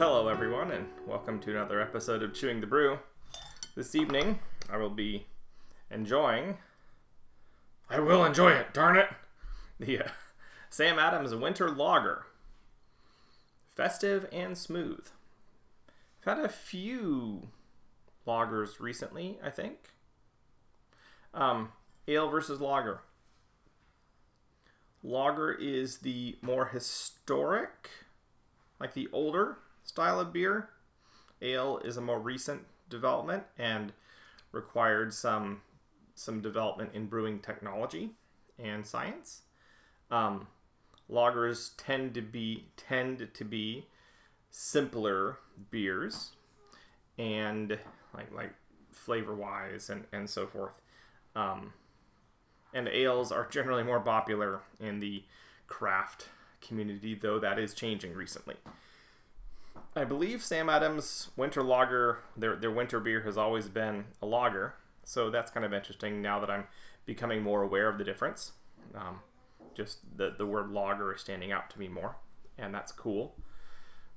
hello everyone, and welcome to another episode of Chewing the Brew. This evening, I will be enjoying. I will enjoy it, darn it! The uh, Sam Adams Winter Lager. Festive and smooth. I've had a few lagers recently, I think. Um, ale versus lager. Lager is the more historic, like the older style of beer. Ale is a more recent development and required some some development in brewing technology and science. Um, lagers tend to be tend to be simpler beers and like like flavor wise and and so forth. Um, and ales are generally more popular in the craft community, though that is changing recently. I believe Sam Adams Winter Lager, their, their winter beer has always been a lager, so that's kind of interesting now that I'm becoming more aware of the difference. Um, just the, the word lager is standing out to me more, and that's cool.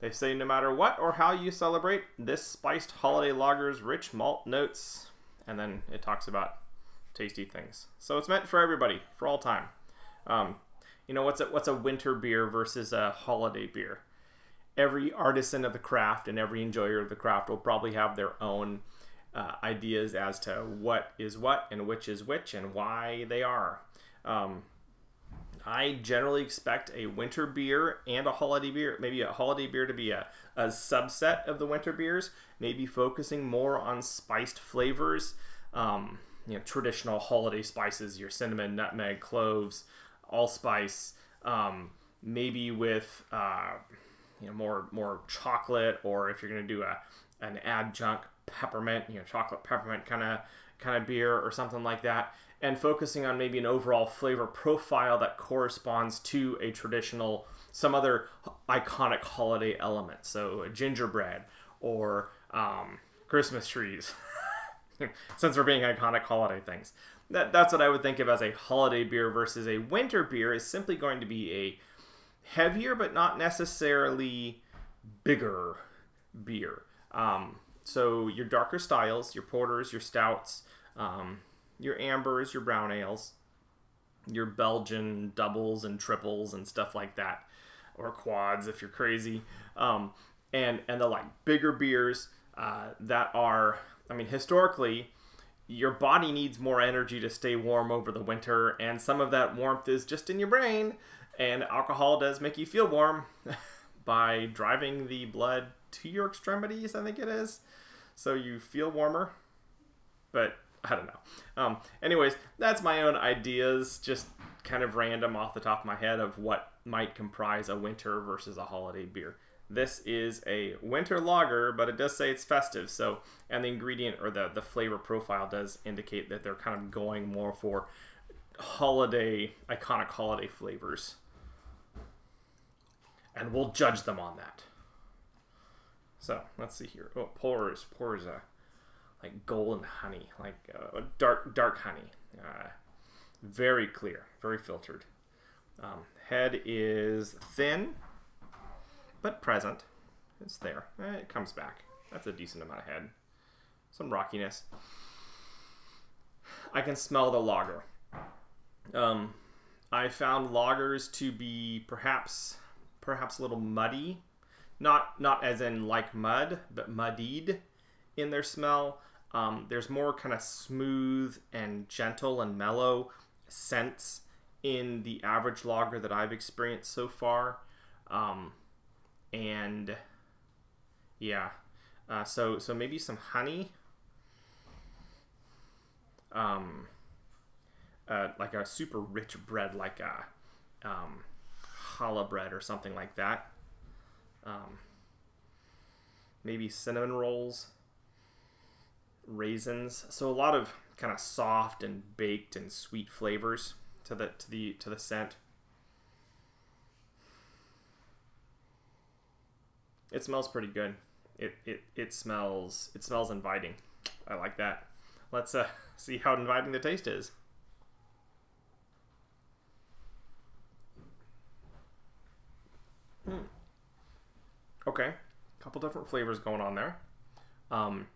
They say no matter what or how you celebrate, this spiced holiday lager's rich malt notes, and then it talks about tasty things. So it's meant for everybody, for all time. Um, you know, what's a, what's a winter beer versus a holiday beer? Every artisan of the craft and every enjoyer of the craft will probably have their own uh, ideas as to what is what and which is which and why they are. Um, I generally expect a winter beer and a holiday beer, maybe a holiday beer to be a, a subset of the winter beers, maybe focusing more on spiced flavors. Um, you know traditional holiday spices, your cinnamon, nutmeg, cloves, allspice, um, maybe with uh, you know more more chocolate, or if you're going to do a an adjunct peppermint, you know chocolate peppermint kind of kind of beer or something like that, and focusing on maybe an overall flavor profile that corresponds to a traditional some other iconic holiday element. So gingerbread or um, Christmas trees. since we're being iconic holiday things. That, that's what I would think of as a holiday beer versus a winter beer is simply going to be a heavier but not necessarily bigger beer. Um, so your darker styles, your porters, your stouts, um, your ambers, your brown ales, your Belgian doubles and triples and stuff like that, or quads if you're crazy, um, and and the like bigger beers uh, that are I mean, historically, your body needs more energy to stay warm over the winter, and some of that warmth is just in your brain. And alcohol does make you feel warm by driving the blood to your extremities, I think it is. So you feel warmer. But I don't know. Um, anyways, that's my own ideas, just kind of random off the top of my head of what might comprise a winter versus a holiday beer. This is a winter lager, but it does say it's festive. So, and the ingredient or the, the flavor profile does indicate that they're kind of going more for holiday, iconic holiday flavors. And we'll judge them on that. So, let's see here. Oh, pours, pours a, like golden honey, like uh, dark, dark honey. Uh, very clear, very filtered. Um, head is thin but present. It's there. Eh, it comes back. That's a decent amount of head. Some rockiness. I can smell the lager. Um, I found lagers to be perhaps perhaps a little muddy, not not as in like mud, but muddied in their smell. Um, there's more kind of smooth and gentle and mellow scents in the average lager that I've experienced so far. Um, and yeah, uh, so so maybe some honey, um, uh, like a super rich bread, like a um, challah bread or something like that. Um, maybe cinnamon rolls, raisins. So a lot of kind of soft and baked and sweet flavors to the to the to the scent. It smells pretty good. It, it, it smells it smells inviting. I like that. Let's uh, see how inviting the taste is. Okay. A couple different flavors going on there. Um,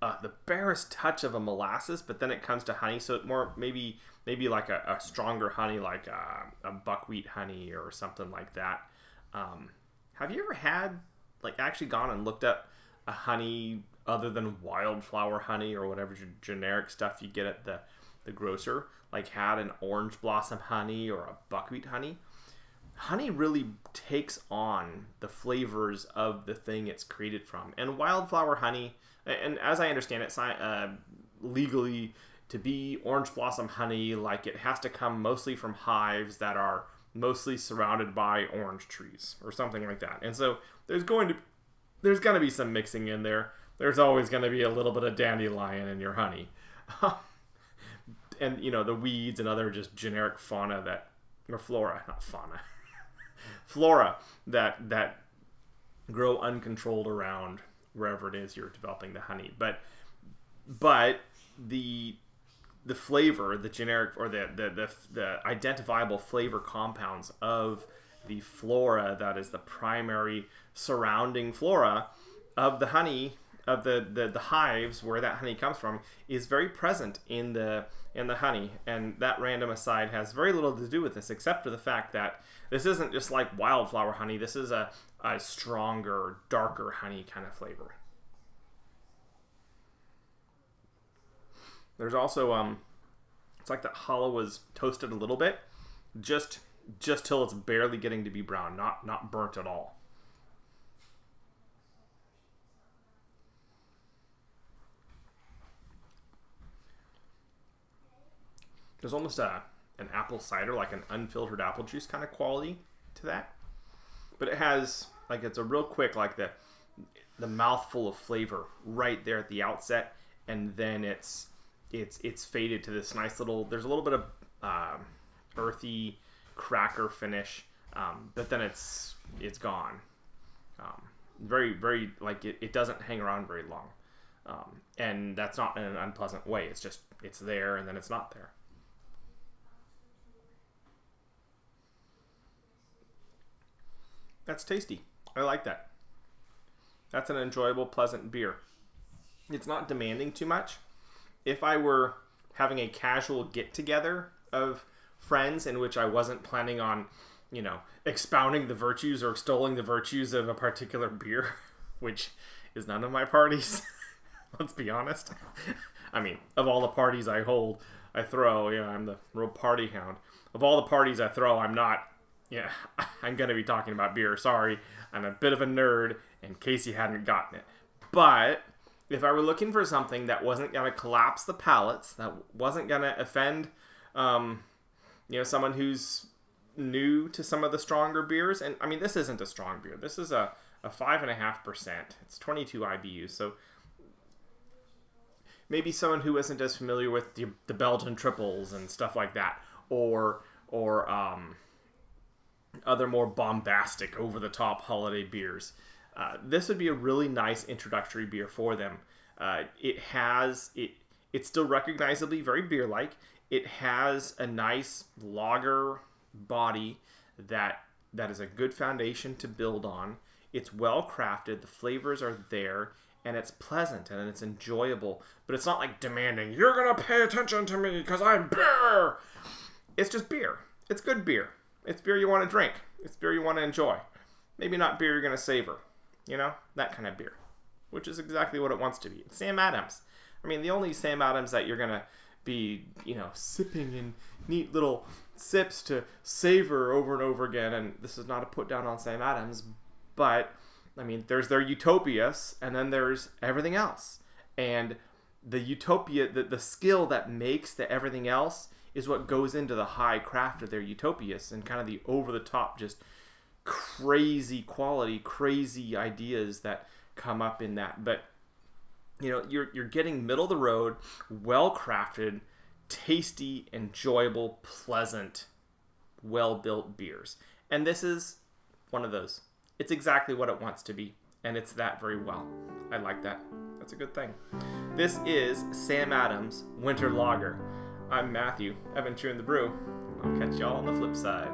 uh, the barest touch of a molasses, but then it comes to honey, so more maybe maybe like a, a stronger honey, like a, a, buckwheat honey or something like that. Um, have you ever had like actually gone and looked up a honey other than wildflower honey or whatever generic stuff you get at the the grocer? Like had an orange blossom honey or a buckwheat honey? Honey really takes on the flavors of the thing it's created from. And wildflower honey, and as I understand it, uh, legally to be orange blossom honey, like it has to come mostly from hives that are mostly surrounded by orange trees or something like that. And so there's going to there's going to be some mixing in there. There's always going to be a little bit of dandelion in your honey. and you know the weeds and other just generic fauna that or flora, not fauna flora that that grow uncontrolled around wherever it is you're developing the honey. But but the the flavor, the generic or the the, the, the identifiable flavor compounds of the flora that is the primary surrounding flora of the honey of the, the, the hives where that honey comes from is very present in the in the honey. And that random aside has very little to do with this except for the fact that this isn't just like wildflower honey. This is a, a stronger darker honey kind of flavor. There's also um it's like that challah was toasted a little bit just just till it's barely getting to be brown not not burnt at all there's almost a an apple cider, like an unfiltered apple juice kind of quality to that. But it has like it's a real quick like the the mouthful of flavor right there at the outset, and then it's it's it's faded to this nice little. There's a little bit of um, earthy cracker finish, um, but then it's it's gone. Um, very very like it, it doesn't hang around very long, um, and that's not in an unpleasant way. It's just it's there and then it's not there. That's tasty. I like that. That's an enjoyable, pleasant beer. It's not demanding too much. If I were having a casual get together of friends in which I wasn't planning on, you know, expounding the virtues or extolling the virtues of a particular beer, which is none of my parties. Let's be honest. I mean, of all the parties I hold, I throw, yeah, I'm the real party hound. Of all the parties I throw, I'm not yeah, I'm going to be talking about beer. Sorry, I'm a bit of a nerd in case you hadn't gotten it. But if I were looking for something that wasn't going to collapse the palates, that wasn't going to offend, um, you know, someone who's new to some of the stronger beers, and I mean, this isn't a strong beer. This is a, a 5.5%. It's 22 IBUs. So maybe someone who isn't as familiar with the, the Belgian triples and stuff like that, or, or, um, other more bombastic, over the top holiday beers. Uh, this would be a really nice introductory beer for them. Uh, it has it. It's still recognizably very beer like. It has a nice lager body that that is a good foundation to build on. It's well crafted. The flavors are there, and it's pleasant and it's enjoyable. But it's not like demanding you're gonna pay attention to me because I'm beer. It's just beer. It's good beer. It's beer you want to drink. It's beer you want to enjoy. Maybe not beer you're going to savor. You know? That kind of beer. Which is exactly what it wants to be. It's Sam Adams. I mean, the only Sam Adams that you're going to be, you know, sipping in neat little sips to savor over and over again. And this is not a put down on Sam Adams, but I mean, there's their utopias, and then there's everything else. And the utopia, the, the skill that makes the everything else is what goes into the high craft of their utopias and kind of the over the top just crazy quality crazy ideas that come up in that. But you know you're you're getting middle of the road well crafted tasty enjoyable pleasant well built beers. And this is one of those. It's exactly what it wants to be and it's that very well. I like that. That's a good thing. This is sam adams winter lager I'm Matthew. I've been chewing the brew. I'll catch y'all on the flip side.